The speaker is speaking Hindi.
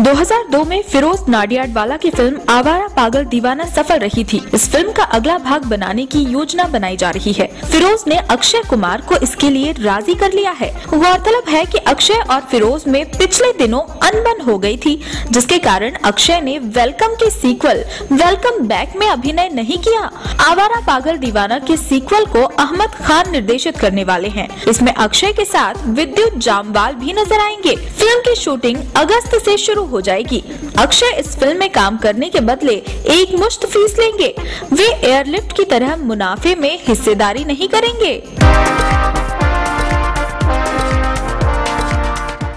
2002 में फिरोज नाडियाडवाला की फ़िल्म आवारा पागल दीवाना सफल रही थी। इस फ़िल्म का अगला भाग बनाने की योजना बनाई जा रही है। फिरोज ने अक्षय कुमार को इसके लिए राज़ी कर लिया है। गौरतलब है कि अक्षय और फिरोज में पिछले दिनों अनबन हो गई थी, जिसके कारण अक्षय ने वेलकम के सीक्वल, वेलकम बैक में अभिनय नहीं किया। आवारा पागल दीवाना के सीक्वल को अहमद खान निर्देशित करने वाले है। इसमें अक्षय के साथ विद्युत जामवाल भी नज़र आएँगे। फ़िल्म की शूटिंग अगस्त से शुरू हो जाएगी। अक्षय इस फ़िल्म में काम करने के बदले एक मुश्त फ़ीस लेंगे। वे एयरलिफ्ट की तरह मुनाफे में हिस्सेदारी नहीं करेंगे।